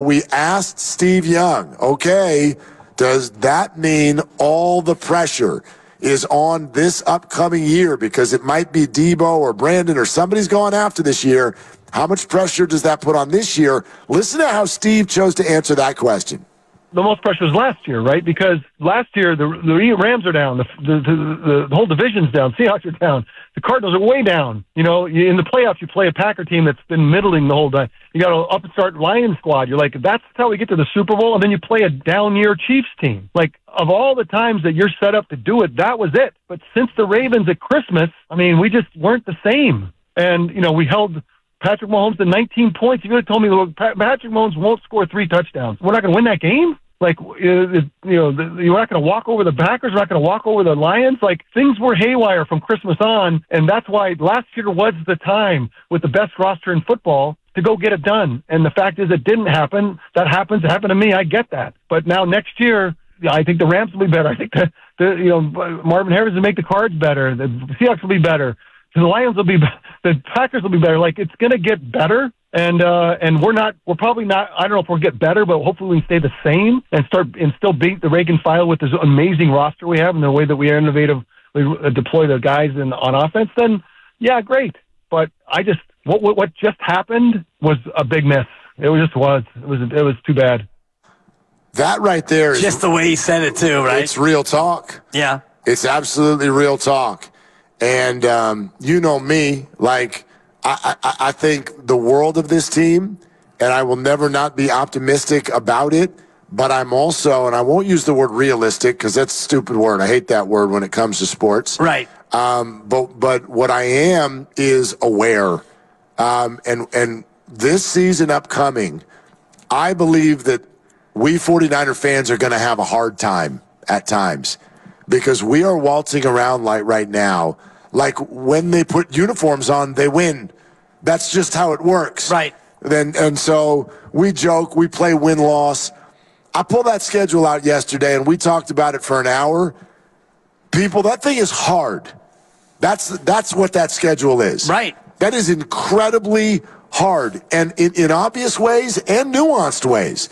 we asked Steve Young, okay, does that mean all the pressure is on this upcoming year because it might be Deebo or Brandon or somebody's going after this year? How much pressure does that put on this year? Listen to how Steve chose to answer that question the most pressure was last year, right? Because last year the the Rams are down, the the, the, the whole division's down, Seahawks are down, the Cardinals are way down. You know, in the playoffs you play a Packer team that's been middling the whole time. You got an upstart Lions squad. You're like, that's how we get to the Super Bowl, and then you play a down year Chiefs team. Like of all the times that you're set up to do it, that was it. But since the Ravens at Christmas, I mean, we just weren't the same. And you know, we held Patrick Mahomes to 19 points. You could have told me look, Patrick Mahomes won't score three touchdowns. We're not going to win that game. Like you know, you're not going to walk over the Packers. You're not going to walk over the Lions. Like things were haywire from Christmas on, and that's why last year was the time with the best roster in football to go get it done. And the fact is, it didn't happen. That happens. It happened to me. I get that. But now next year, I think the Rams will be better. I think the, the you know Marvin Harris will make the Cards better. The Seahawks will be better. The Lions will be. The Packers will be better. Like it's going to get better and uh, and we're not we're probably not I don't know if we'll get better, but hopefully we can stay the same and start and still beat the Reagan file with this amazing roster we have and the way that we are innovative we deploy the guys in on offense. Then yeah, great. But I just what what, what just happened was a big miss. It was just was it was it was too bad. That right there is just the way he said it too, right? It's real talk. Yeah, it's absolutely real talk. And um, you know me, like I, I, I think the world of this team, and I will never not be optimistic about it. But I'm also, and I won't use the word realistic because that's a stupid word. I hate that word when it comes to sports. Right. Um, but but what I am is aware, um, and and this season upcoming, I believe that we 49er fans are going to have a hard time at times because we are waltzing around like right now like when they put uniforms on, they win. That's just how it works. Right. Then and so we joke, we play win loss. I pulled that schedule out yesterday and we talked about it for an hour. People, that thing is hard. That's that's what that schedule is. Right. That is incredibly hard and in, in obvious ways and nuanced ways.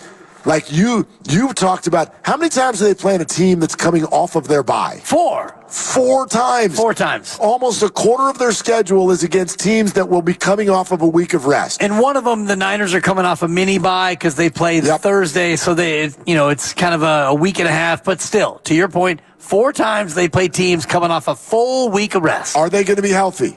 Like you, you've talked about how many times are they playing a team that's coming off of their bye? Four. Four times. Four times. Almost a quarter of their schedule is against teams that will be coming off of a week of rest. And one of them, the Niners are coming off a mini bye because they play yep. Thursday, so they, you know, it's kind of a, a week and a half. But still, to your point, four times they play teams coming off a full week of rest. Are they going to be healthy?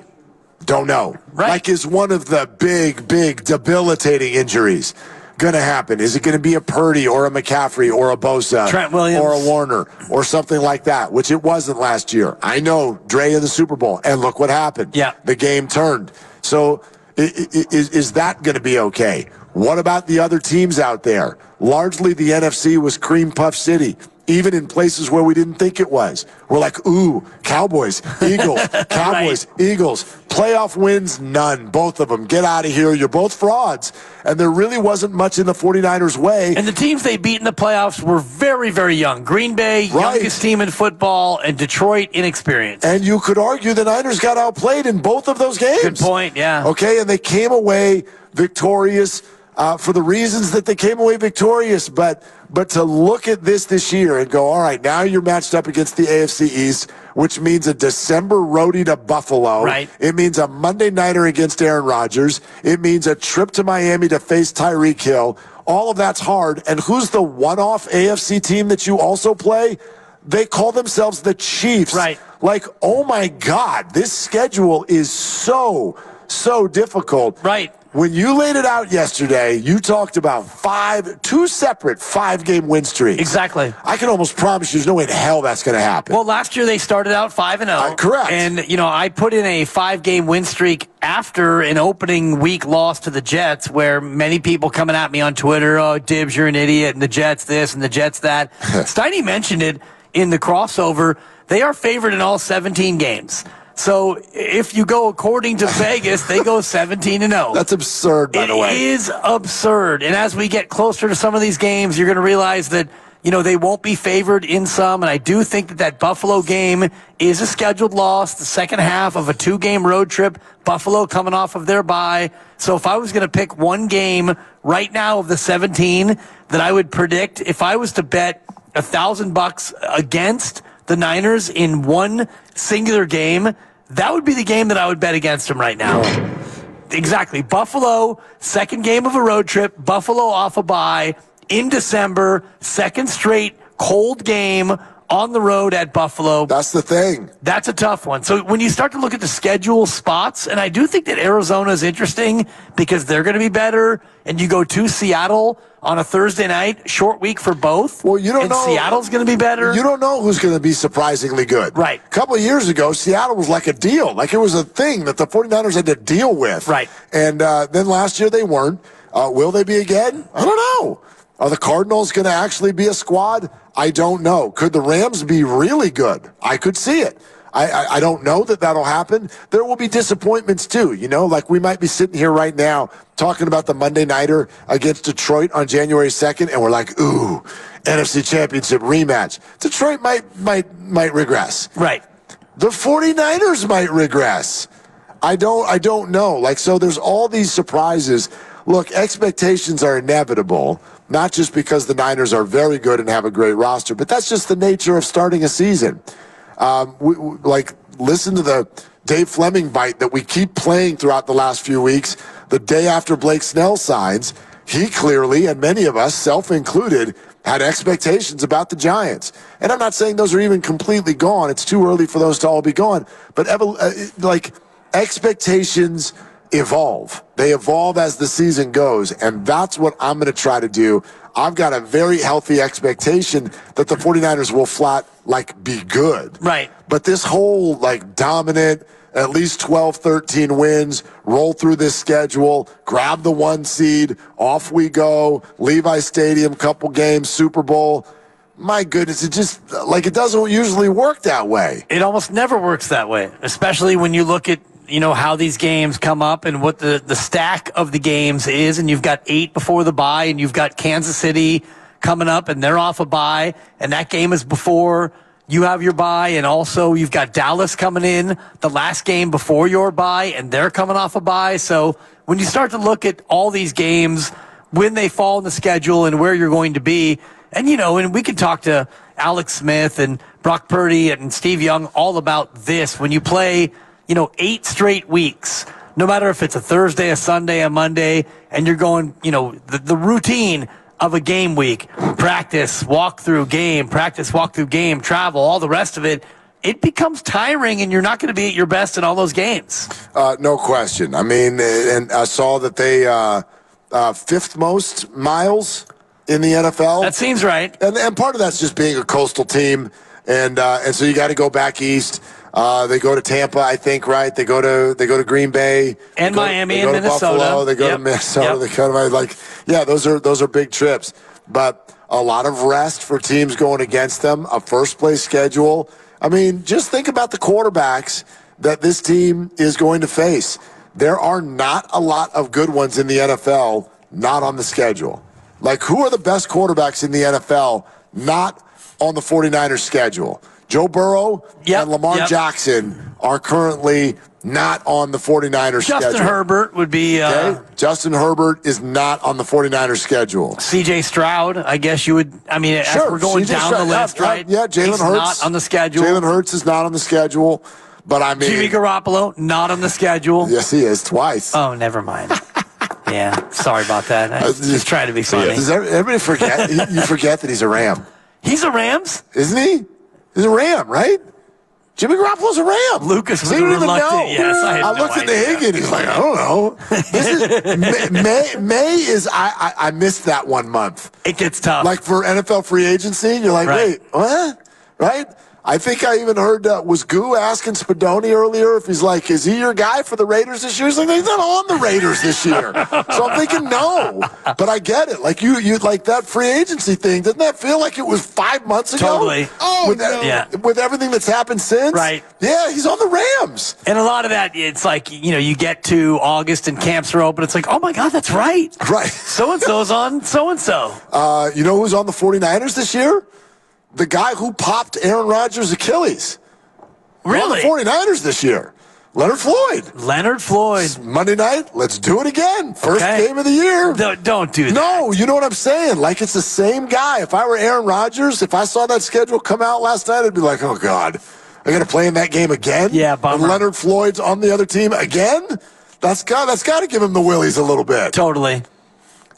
Don't know. Right. Like is one of the big, big debilitating injuries going to happen? Is it going to be a Purdy or a McCaffrey or a Bosa Trent Williams. or a Warner or something like that, which it wasn't last year? I know Dre in the Super Bowl, and look what happened. Yeah. The game turned. So is, is that going to be okay? What about the other teams out there? Largely the NFC was cream puff city even in places where we didn't think it was. We're like, ooh, Cowboys, Eagles, Cowboys, right. Eagles. Playoff wins, none. Both of them. Get out of here. You're both frauds. And there really wasn't much in the 49ers' way. And the teams they beat in the playoffs were very, very young. Green Bay, right. youngest team in football, and Detroit, inexperienced. And you could argue the Niners got outplayed in both of those games. Good point, yeah. Okay, and they came away victorious uh, for the reasons that they came away victorious. But but to look at this this year and go, all right, now you're matched up against the AFC East, which means a December roadie to Buffalo. Right. It means a Monday nighter against Aaron Rodgers. It means a trip to Miami to face Tyreek Hill. All of that's hard. And who's the one-off AFC team that you also play? They call themselves the Chiefs. Right. Like, oh my God, this schedule is so so difficult. Right. When you laid it out yesterday, you talked about five, two separate five game win streaks. Exactly. I can almost promise you there's no way in hell that's going to happen. Well, last year they started out 5 and 0. Uh, correct. And, you know, I put in a five game win streak after an opening week loss to the Jets, where many people coming at me on Twitter, oh, Dibs, you're an idiot, and the Jets this and the Jets that. Steiny mentioned it in the crossover. They are favored in all 17 games. So if you go according to Vegas, they go 17 and 0. That's absurd, by It the way. is absurd. And as we get closer to some of these games, you're going to realize that you know they won't be favored in some. And I do think that that Buffalo game is a scheduled loss. The second half of a two-game road trip. Buffalo coming off of their bye. So if I was going to pick one game right now of the 17 that I would predict, if I was to bet a thousand bucks against the Niners in one singular game, that would be the game that I would bet against him right now. Exactly. Buffalo, second game of a road trip. Buffalo off a bye in December, second straight cold game on the road at Buffalo. That's the thing. That's a tough one. So when you start to look at the schedule spots, and I do think that Arizona is interesting because they're going to be better, and you go to Seattle on a Thursday night, short week for both. Well, you don't and know- Seattle's going to be better. You don't know who's going to be surprisingly good. Right. A couple of years ago, Seattle was like a deal. Like it was a thing that the 49ers had to deal with. Right. And uh, then last year they weren't. Uh, will they be again? I don't know. Are the Cardinals going to actually be a squad? I don't know. Could the Rams be really good? I could see it. I, I, I don't know that that'll happen. There will be disappointments too. You know, like we might be sitting here right now talking about the Monday Nighter against Detroit on January 2nd, and we're like, ooh, NFC Championship rematch. Detroit might, might, might regress. right. The 49ers might regress. I don't I don't know. Like so there's all these surprises. Look, expectations are inevitable, not just because the Niners are very good and have a great roster, but that's just the nature of starting a season. Um, we, we- like listen to the Dave Fleming bite that we keep playing throughout the last few weeks. The day after Blake Snell signs, he clearly and many of us, self included, had expectations about the Giants. And I'm not saying those are even completely gone. It's too early for those to all be gone. But uh, like expectations evolve. They evolve as the season goes. And that's what I'm going to try to do. I've got a very healthy expectation that the 49ers will flat like be good. Right. But this whole like dominant, at least 12, 13 wins, roll through this schedule, grab the one seed, off we go, Levi Stadium, couple games, Super Bowl. My goodness, it just like it doesn't usually work that way. It almost never works that way, especially when you look at you know how these games come up and what the the stack of the games is, and you've got eight before the bye, and you've got Kansas City coming up, and they're off a bye, and that game is before you have your bye, and also you've got Dallas coming in the last game before your bye, and they're coming off a bye. So when you start to look at all these games, when they fall in the schedule and where you're going to be, and you know, and we could talk to Alex Smith and Brock Purdy and Steve Young all about this. When you play, you know, eight straight weeks, no matter if it's a Thursday, a Sunday, a Monday, and you're going, you know, the, the routine of a game week, practice, walk through game, practice, walk through game, travel, all the rest of it, it becomes tiring and you're not going to be at your best in all those games. Uh, no question. I mean, and I saw that they uh, uh, fifth most miles in the NFL. That seems right. and, and part of that's just being a coastal team, and uh, and so you got to go back east. Uh, they go to Tampa, I think, right? They go to they go to Green Bay And go- Miami they go and to Minnesota. Buffalo, they go Yep. to Minnesota. Yep. They kind of like, yeah, those are those are big trips, but a lot of rest for teams going against them. A first place schedule. I mean, just think about the quarterbacks that this team is going to face. There are not a lot of good ones in the NFL not on the schedule. Like, who are the best quarterbacks in the NFL not on the 49ers schedule? Joe Burrow Yep, and Lamar yep. Jackson are currently not on the 49ers Justin schedule. Herbert would be uh, Okay? Justin Herbert is not on the 49ers schedule. CJ Stroud, I guess you would. I mean, Sure, we're going down Stroud, the list, yeah, right? Yeah, Jalen Hurts not on the schedule. Jalen Hurts is not on the schedule, but I mean, Jimmy Garoppolo not on the schedule. yes, he is twice. Oh, never mind. yeah, sorry about that. I was just trying to be funny. Does everybody forget? you forget that he's a Ram, He's a Rams. isn't he? He's a Ram, right? Jimmy Garoppolo's a Ram. Lucas was So you don't even reluctant. know. Yes, I had no looked at the idea. Higgin. He's like, I don't know. This is May. May, May is I, I I missed that one month. It gets tough. Like for NFL free agency, you're like, Right. wait, what? Right? I think I even heard uh, was Goo asking Spadoni earlier if he's like, is he your guy for the Raiders this year? He's like, he's not on the Raiders this year. so I'm thinking no, but I get it. Like you, you like that free agency thing. Doesn't that feel like it was five months ago? Totally. Oh, with, no. Yeah. with everything that's happened since. Right. Yeah, he's on the Rams. And a lot of that, it's like, you know, you get to August and camps are open. It's like, oh my God, that's right. Right. So and so's on so and so. Uh, you know who's on the 49ers this year? The guy who popped Aaron Rodgers' Achilles. Really? On the 49ers this year. Leonard Floyd. Leonard Floyd. Monday night, let's do it again. First Okay. game of the year. Don't, don't do that. No, you know what I'm saying? Like it's the same guy. If I were Aaron Rodgers, if I saw that schedule come out last night, I'd be like, oh God, I got to play in that game again. Yeah, bummer. And Leonard Floyd's on the other team again. That's got that's got to give him the willies a little bit. Totally.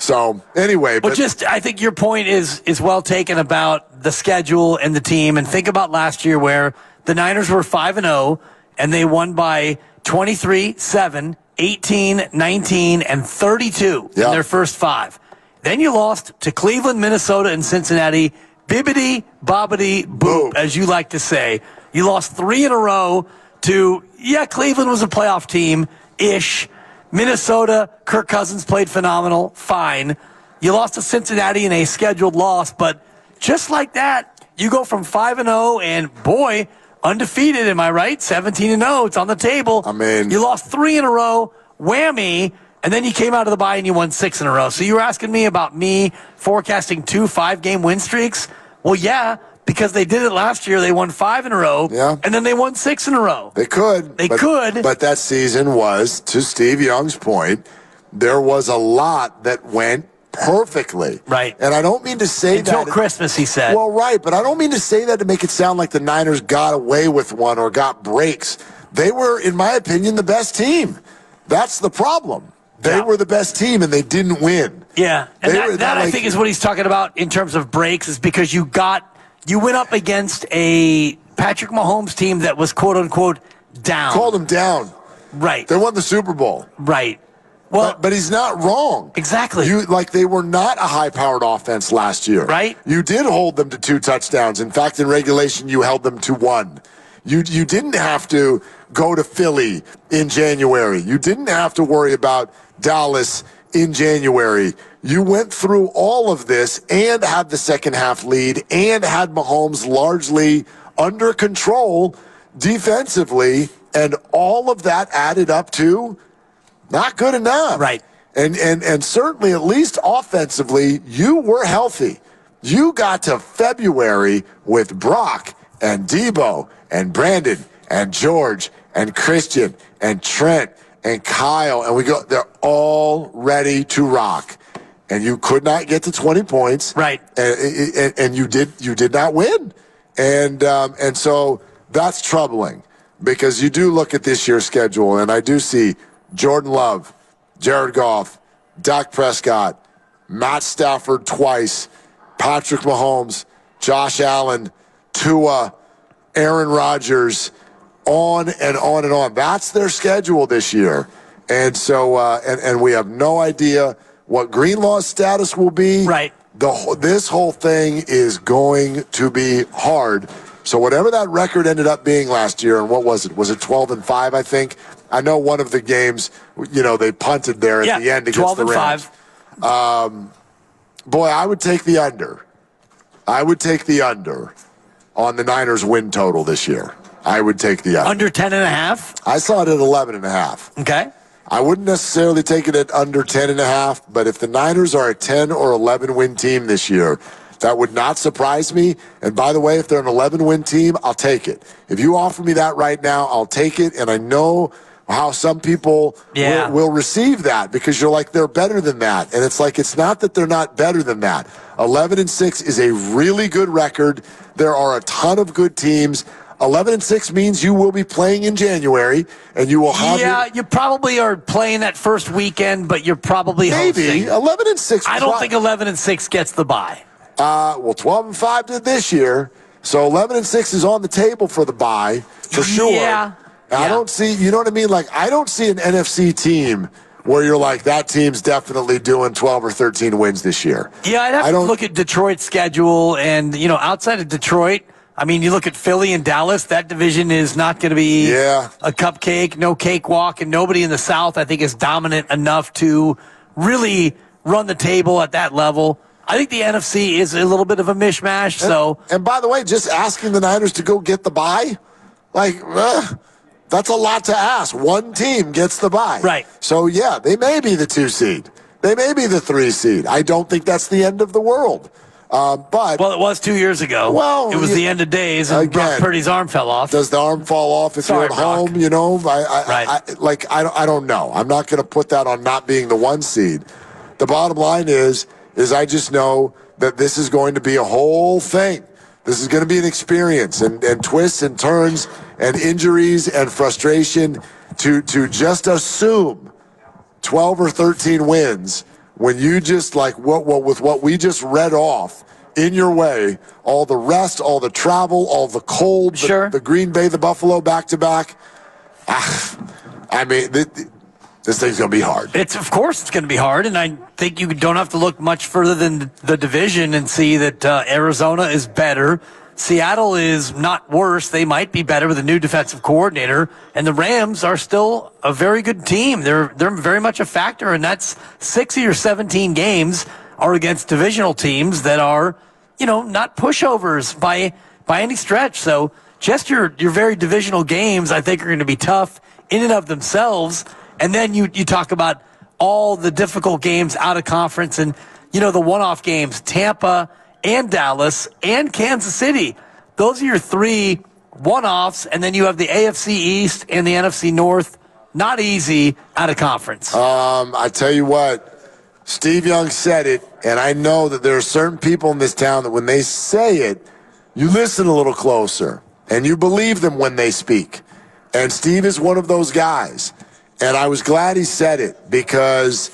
So anyway, But but just, I think your point is is well taken about the schedule and the team. And think about last year where the Niners were 5 and 0 and they won by 23, 7, 18, 19, and 32 Yeah. in their first five. Then you lost to Cleveland, Minnesota, and Cincinnati. Bibbity, bobbity, boop, Boop. as you like to say. You lost three in a row to, yeah, Cleveland was a playoff team ish. Minnesota, Kirk Cousins played phenomenal. Fine. You lost to Cincinnati in a scheduled loss, but just like that, you go from 5 and 0 and boy, undefeated, am I right? 17 and 0, it's on the table. I mean- you lost 3 in a row, whammy, and then you came out of the bye and you won 6 in a row. So you were asking me about me forecasting two 5-game win streaks? Well, yeah, because they did it last year. They won 5 in a row, Yeah. and then they won 6 in a row. They could. They but, could. But that season was, to Steve Young's point, there was a lot that went perfectly. Right. And I don't mean to say Until that. Christmas, he said. Well, right, but I don't mean to say that to make it sound like the Niners got away with one or got breaks. They were, in my opinion, the best team. That's the problem. They Yeah. were the best team and they didn't win. Yeah, and They that, that I like- think is what he's talking about in terms of breaks, is because you got you went up against a Patrick Mahomes team that was quote unquote down. Called them down. right, They won the Super Bowl. right. Well, But, but he's not wrong. Exactly. You like they were not a high-powered offense last year. Right. You did hold them to two touchdowns. In fact, in regulation, you held them to one. You you didn't have to go to Philly in January. You didn't have to worry about Dallas in January. You went through all of this and had the second half lead and had Mahomes largely under control defensively, and all of that added up to not good enough. Right. And and and certainly at least offensively, you were healthy. You got to February with Brock and Deebo and Brandon and George and Christian and Trent and Kyle and we go they're all ready to rock. And you could not get to 20 points. Right. And, and, and you did you did not win. And um, and so that's troubling because you do look at this year's schedule and I do see Jordan Love, Jared Goff, Dak Prescott, Matt Stafford twice, Patrick Mahomes, Josh Allen, Tua, Aaron Rodgers, on and on and on. That's their schedule this year. And so, uh, and, and we have no idea what Greenlaw's status will be. Right. The, this whole thing is going to be hard. So whatever that record ended up being last year, and what was it? Was it 12 and 5, I think? I know one of the games, you know, they punted there at yeah, the end against twelve the and Rams. five. Boy, I would take the under. I would take the under on the Niners win total this year. I would take the under. Under ten and a half. I saw it at 11 and a half. Okay. I wouldn't necessarily take it at under 10 and a half, but if the Niners are a 10 or 11 win team this year, that would not surprise me. And by the way, if they're an 11 win team, I'll take it. If you offer me that right now, I'll take it. And I know how some people Yeah. will, will receive that because you're like, they're better than that. And it's like, it's not that they're not better than that. 11 and 6 is a really good record. There are a ton of good teams. 11 and 6 means you will be playing in January and you will have your- Yeah, you probably are playing that first weekend, but you're probably Maybe hosting. 11 and 6. I don't pro- think eleven and six gets the bye. Uh, well, 12 and 5 did this year. So 11 and 6 is on the table for the bye, for sure. Yeah. I don't see, you know what I mean? Like, I don't see an NFC team where you're like, that team's definitely doing 12 or 13 wins this year. Yeah, I'd have I to don't- look at Detroit's schedule, and you know, outside of Detroit, I mean, you look at Philly and Dallas, that division is not going to be Yeah. a cupcake, no cakewalk, and nobody in the South, I think, is dominant enough to really run the table at that level. I think the NFC is a little bit of a mishmash, so. And by the way, just asking the Niners to go get the bye, like, uh, that's a lot to ask. One team gets the bye. Right. So, yeah, they may be the two seed. They may be the three seed. I don't think that's the end of the world. Um, but Well, it was two years ago. Well, it was you- the end of days, and Brock Purdy's arm fell off. does the arm fall off if Sorry, you're at Brock. home? You know, I, I, Right. I, like I don't, I don't know. I'm not going to put that on not being the one seed. The bottom line is, is I just know that this is going to be a whole thing. This is going to be an experience and, and twists and turns and injuries and frustration to to just assume 12 or 13 wins when you just like what, what with what we just read off in your way all the rest all the travel all the cold the, Sure. the green bay the buffalo back to back Ah, i mean th- th- this thing's gonna be hard It's of course it's going to be hard, and I think you don't have to look much further than the division and see that uh, Arizona is better. Seattle is not worse; they might be better with a new defensive coordinator, and the Rams are still a very good team. They're they're very much a factor, and that's sixty or seventeen games are against divisional teams that are, you know, not pushovers by by any stretch. So just your your very divisional games, I think, are going to be tough in and of themselves. And then you, you talk about all the difficult games out of conference and, you know, the one off games, Tampa and Dallas and Kansas City. Those are your three one offs. And then you have the AFC East and the NFC North. Not easy out of conference. um, i tell you what steve young said it and i know that there are certain people in this town that when they say it you listen a little closer and you believe them when they speak and steve is one of those guys and i was glad he said it because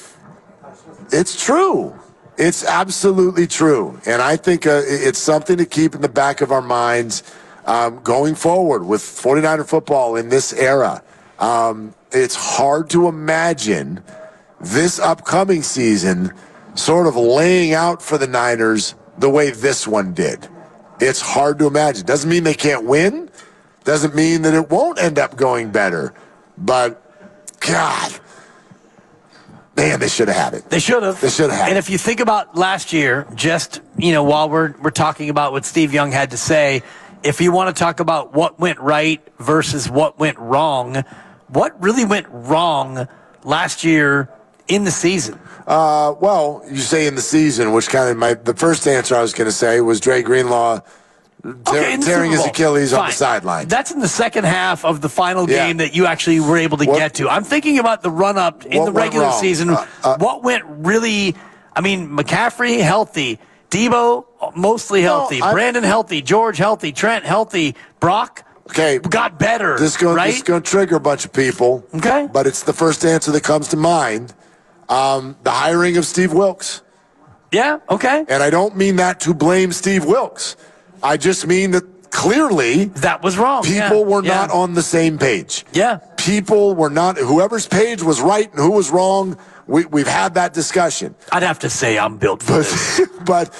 It's true. It's absolutely true. And I think uh, it's something to keep in the back of our minds um, going forward with 49er football in this era. Um, it's hard to imagine this upcoming season sort of laying out for the Niners the way this one did. It's hard to imagine. Doesn't mean they can't win. Doesn't mean that it won't end up going better. But, God, man, they should have had it. They should have. They should have. And if you think about last year, just you know, while we're we're talking about what Steve Young had to say, if you want to talk about what went right versus what went wrong, what really went wrong last year in the season? Uh, well, you say in the season, which kind of my the first answer I was going to say was Dre Greenlaw Okay, tearing his. Achilles on the sideline. That's in the second half of the final Yeah. game that you actually were able to What- get to. I'm thinking about the run up in the regular season. Uh, uh, what went really? I mean, McCaffrey healthy, Deebo mostly healthy, I- Brandon healthy, George healthy, Trent healthy, Brock Okay. got better. This is going right? this is going to trigger a bunch of people. Okay. But it's the first answer that comes to mind. Um, the hiring of Steve Wilkes. yeah. Okay. And I don't mean that to blame Steve Wilkes. I just mean that clearly That was wrong. people Yeah, were yeah. not on the same page. Yeah. People were not, whoever's page was right and who was wrong, we, we've had that discussion. I'd have to say I'm built for this. but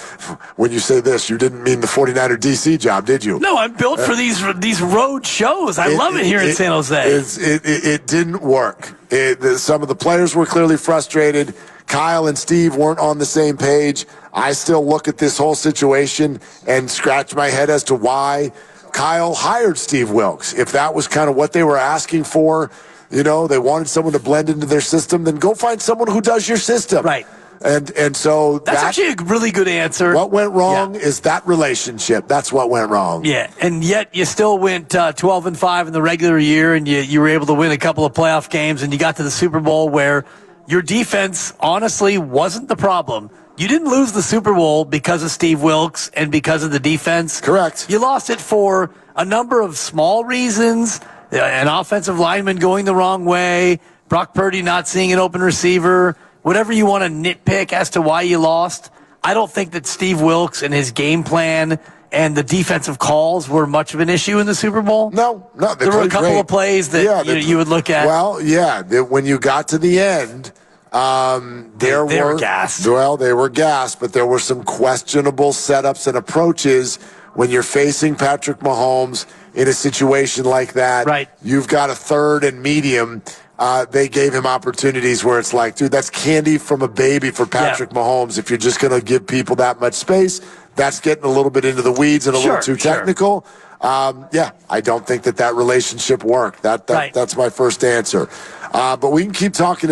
when you say this, you didn't mean the 49er DC job, did you? No, I'm built for these these road shows. I love it here in San Jose. it's- It, it, it didn't work. It, the, some of the players were clearly frustrated. Kyle and Steve weren't on the same page. I still look at this whole situation and scratch my head as to why Kyle hired Steve Wilkes. If that was kind of what they were asking for, you know, they wanted someone to blend into their system, then go find someone who does your system. Right. And and so That's that- actually a really good answer. what went wrong Yeah. is that relationship. That's what went wrong. Yeah, and yet you still went uh, 12 and 5 in the regular year, and you, you were able to win a couple of playoff games, and you got to the Super Bowl where your defense honestly wasn't the problem. You didn't lose the Super Bowl because of Steve Wilkes and because of the defense. Correct. You lost it for a number of small reasons uh, an offensive lineman going the wrong way, Brock Purdy not seeing an open receiver, whatever you want to nitpick as to why you lost. I don't think that Steve Wilkes and his game plan and the defensive calls were much of an issue in the Super Bowl. No, no. There were a couple great. of plays that you- they- you would look at. Well, yeah. When you got to the end, um, there they were were gassed. Well, they were gassed, but there were some questionable setups and approaches when you're facing Patrick Mahomes in a situation like that. Right. You've got a third and medium. Uh, they gave him opportunities where it's like, dude, that's candy from a baby for Patrick Mahomes. If you're just going to give people that much space, that's getting a little bit into the weeds and a Sure, little too sure. technical. Um, yeah, I don't think that that relationship worked. That, that Right. that's my first answer. Uh, but we can keep talking.